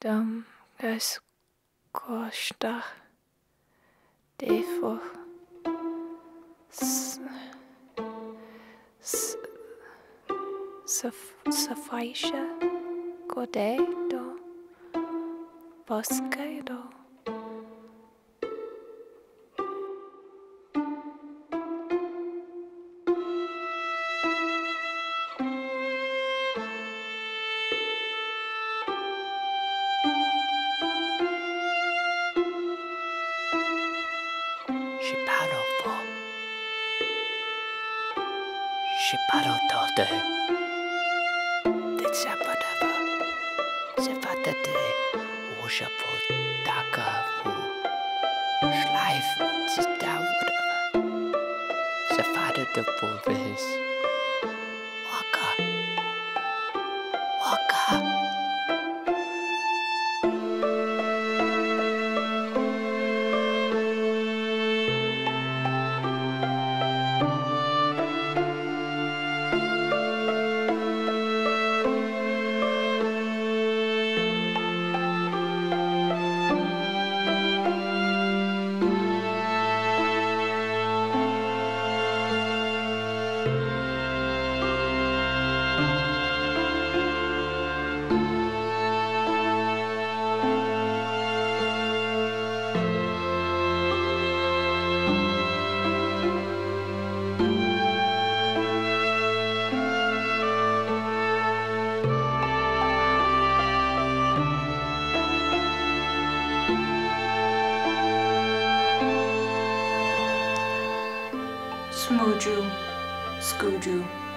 de gostar de for suffice godé do bosque do Shiparo tote. Det sapadava. Sefatete. Ushapo taka fu. Schleif zitavudava. Sefadete fulvis. Waka. Smooju, Scooju.